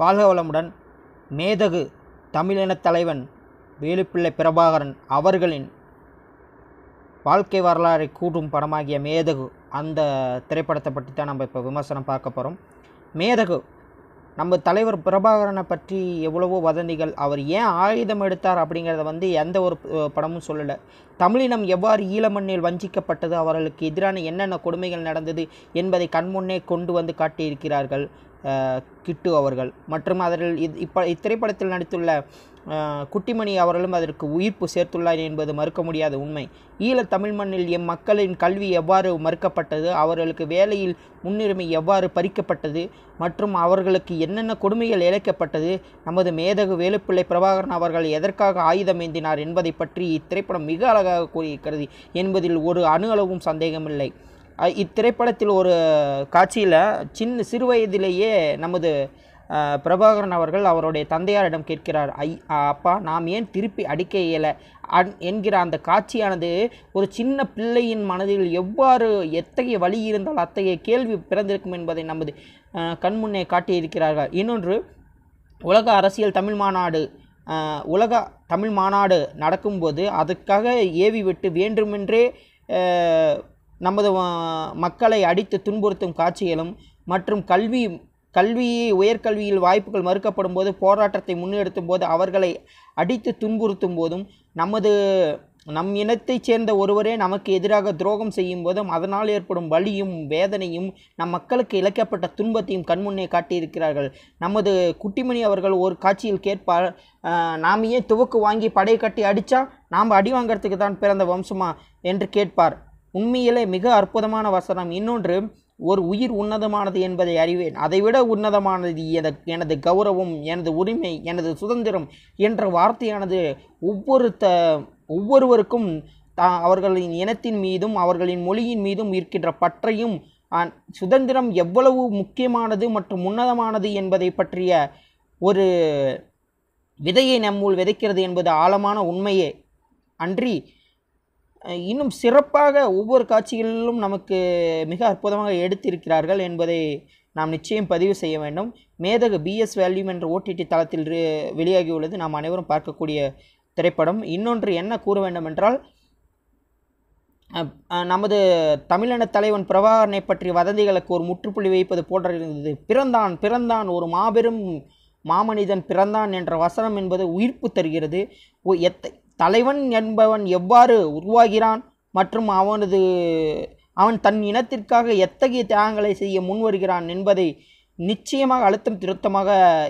வாழ்க வளமுடன் மேதகு தமிழினத் தலைவன் வேலுப்பிள்ளை பிரபாகரன் அவர்களின் வாழ்க்கை வரலாறை கூட்டும் படமாகிய மேதகு. அந்த திரைப்படத்தை பற்றி தான் நம்ம இப்போ விமர்சனம் பார்க்க போகிறோம் மேதகு நம்ம தலைவர் பிரபாகரனை பற்றி எவ்வளவோ வதந்திகள் அவர் ஏன் ஆயுதம் எடுத்தார் அப்படிங்கிறத வந்து எந்த ஒரு படமும் சொல்லலை. தமிழினம் எவ்வாறு ஈழமண்ணில் வஞ்சிக்கப்பட்டது அவர்களுக்கு எதிரான என்னென்ன கொடுமைகள் நடந்தது என்பதை கண்முன்னே கொண்டு வந்து காட்டியிருக்கிறார்கள். கிட்டு அவர்கள். மற்றும் அதில் இது இப்ப இத்திரைப்படத்தில் நடித்துள்ள குட்டிமணி அவர்களும் அதற்கு உயிர்ப்பு சேர்த்துள்ளார் என்பது மறுக்க முடியாத உண்மை. ஈழத் தமிழ் மண்ணில் எம் மக்களின் கல்வி எவ்வாறு மறுக்கப்பட்டது? அவர்களுக்கு வேலையில் முன்னுரிமை எவ்வாறு பறிக்கப்பட்டது? மற்றும் அவர்களுக்கு என்னென்ன கொடுமைகள் இழைக்கப்பட்டது? நமது மேதகு வேலுப்பிள்ளை பிரபாகரன் அவர்கள் எதற்காக ஆயுதம் ஏந்தினார் என்பதை பற்றி இத்திரைப்படம் மிக அழகாக கூறியிருக்கிறது என்பதில் ஒரு அணு அளவும் சந்தேகமில்லை. இத்திரைப்படத்தில் ஒரு காட்சியில் சின்ன சிறு வயதிலேயே நமது பிரபாகரன் அவர்கள் அவருடைய தந்தையாரிடம் கேட்கிறார் ஐ அப்பா நாம் ஏன் திருப்பி அடிக்க இயலை? அன் என்கிற அந்த காட்சியானது ஒரு சின்ன பிள்ளையின் மனதில் எவ்வாறு எத்தகைய வழி இருந்தால் அத்தகைய கேள்வி பிறந்திருக்கும் என்பதை நமது கண்முன்னே காட்டியிருக்கிறார்கள். இன்னொன்று உலக அரசியல் தமிழ் மாநாடு உலக தமிழ் மாநாடு நடக்கும்போது அதுக்காக ஏவி விட்டு வேண்டுமென்றே நமது மக்களை அடித்து துன்புறுத்தும் காட்சிகளும் மற்றும் கல்வி கல்வியை உயர்கல்வியில் வாய்ப்புகள் மறுக்கப்படும் போது போராட்டத்தை முன்னெடுத்தும் போது அவர்களை அடித்து துன்புறுத்தும் போதும் நமது நம் இனத்தைச் சேர்ந்த ஒருவரே நமக்கு எதிராக துரோகம் செய்யும் போதும் அதனால் ஏற்படும் வலியும் வேதனையும் நம் மக்களுக்கு இழைக்கப்பட்ட துன்பத்தையும் கண்முன்னே காட்டியிருக்கிறார்கள். நமது குட்டிமணி அவர்கள் ஒரு காட்சியில் கேட்பார் நாம் ஏன் துவக்கு வாங்கி படை கட்டி அடித்தா நாம் அடி வாங்கிறதுக்கு தான் பிறந்த வம்சமா? என்று கேட்பார். உண்மையிலே மிக அற்புதமான வசனம். இன்னொன்று ஒரு உயிர் உன்னதமானது என்பதை அறிவேன். அதைவிட உன்னதமானது எனது எனது கௌரவம் எனது உரிமை எனது சுதந்திரம் என்ற வார்த்தையானது ஒவ்வொரு த ஒவ்வொருவருக்கும் தா அவர்களின் இனத்தின் மீதும் அவர்களின் மொழியின் மீதும் இருக்கின்ற பற்றையும் சுதந்திரம் எவ்வளவு முக்கியமானது மற்றும் உன்னதமானது என்பதை பற்றிய ஒரு விதையை நம்முள் விதைக்கிறது என்பது ஆழமான உண்மையே அன்றி இன்னும் சிறப்பாக ஒவ்வொரு காட்சிகளிலும் நமக்கு மிக அற்புதமாக எடுத்திருக்கிறார்கள் என்பதை நாம் நிச்சயம் பதிவு செய்ய வேண்டும். மேதகு பிஎஸ் வேல்யூம் என்ற ஓடிடி தளத்தில் வெளியாகியுள்ளது. நாம் அனைவரும் பார்க்கக்கூடிய திரைப்படம். இன்னொன்று என்ன கூற வேண்டும் என்றால் நமது தமிழின தலைவன் பிரபாகரனை பற்றிய வதந்திகளுக்கு ஒரு முற்றுப்புள்ளி வைப்பது போன்ற இருந்தது பிறந்தான் பிறந்தான் ஒரு மாபெரும் மாமனிதன் பிறந்தான் என்ற வசனம் என்பது உயிர்ப்பு தருகிறது. எத்தை எத்த தலைவன் என்பவன் எவ்வாறு உருவாகிறான் மற்றும் அவனது அவன் தன் இனத்திற்காக எத்தகைய தியாகங்களை செய்ய முன்வருகிறான் என்பதை நிச்சயமாக அழுத்தம் திருத்தமாக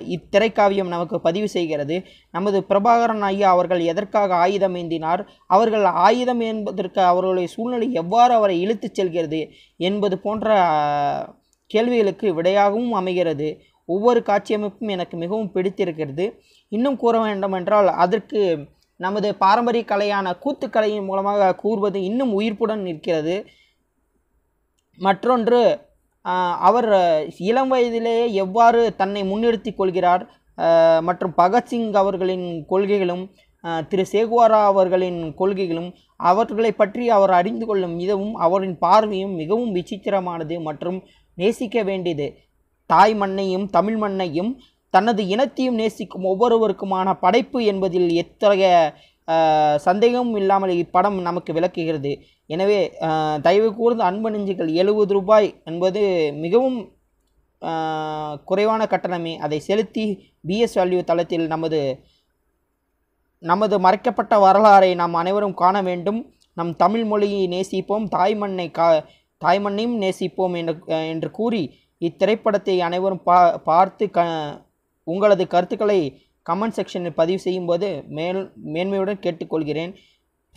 இத்திரைக்காவியம் நமக்கு பதிவு செய்கிறது. நமது பிரபாகரன் ஐயா அவர்கள் எதற்காக ஆயுதம் ஏந்தினார்? அவர்கள் ஆயுதம் என்பதற்கு அவர்களுடைய சூழ்நிலை எவ்வாறு அவரை இழுத்துச் செல்கிறது என்பது போன்ற கேள்விகளுக்கு விடையாகவும் அமைகிறது. ஒவ்வொரு காட்சியமைப்பும் எனக்கு மிகவும் பிடித்திருக்கிறது. இன்னும் கூற வேண்டும் என்றால் அதற்கு நமது பாரம்பரிய கலையான கூத்துக்கலையின் மூலமாக கூறுவது இன்னும் உயிர்ப்புடன் நிற்கிறது. மற்றொன்று அவர் இளம் வயதிலேயே எவ்வாறு தன்னை முன்னிறுத்தி கொள்கிறார்? மற்றும் பகத்சிங் அவர்களின் கொள்கைகளும் திரு சேகுவாரா அவர்களின் கொள்கைகளும் அவர்களை பற்றி அவர் அறிந்து கொள்ளும் விதமும் அவரின் பார்வையும் மிகவும் விசித்திரமானது மற்றும் நேசிக்க வேண்டியது. தாய் மண்ணையும் தமிழ் மண்ணையும் தனது இனத்தையும் நேசிக்கும் ஒவ்வொருவருக்குமான படைப்பு என்பதில் எத்தகைய சந்தேகமும் இல்லாமல் இப்படம் நமக்கு விளக்குகிறது. எனவே தயவு கூர்ந்த அன்பு நெஞ்சுகள் எழுபது ரூபாய் என்பது மிகவும் குறைவான கட்டணமே. அதை செலுத்தி பிஎஸ் வேல்யூ தளத்தில் நமது நமது மறைக்கப்பட்ட வரலாறை நாம் அனைவரும் காண வேண்டும். நம் தமிழ் மொழியை நேசிப்போம். தாய்மண்ணை கா தாய்மண்ணையும் நேசிப்போம் என்று என்று கூறி இத்திரைப்படத்தை அனைவரும் பா பார்த்து க உங்களது கருத்துக்களை கமெண்ட் செக்ஷனில் பதிவு செய்யும்போது மேல் மேன்மையுடன் கேட்டுக்கொள்கிறேன்.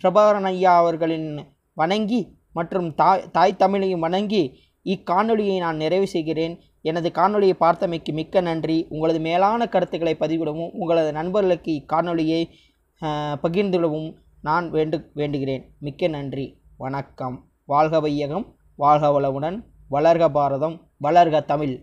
பிரபாகரன் ஐயா அவர்களின் வணங்கி மற்றும் தாய் தாய் தமிழையும் வணங்கி இக்காணொலியை நான் நிறைவு செய்கிறேன். எனது காணொலியை பார்த்தமைக்கு மிக்க நன்றி. உங்களது மேலான கருத்துக்களை பதிவிடவும் உங்களது நண்பர்களுக்கு இக்காணொலியை பகிர்ந்துவிடவும் நான் வேண்டு வேண்டுகிறேன். மிக்க நன்றி. வணக்கம். வாழ்க வையகம். வாழ்க வளமுடன். வளர்க பாரதம். வளர்க தமிழ்.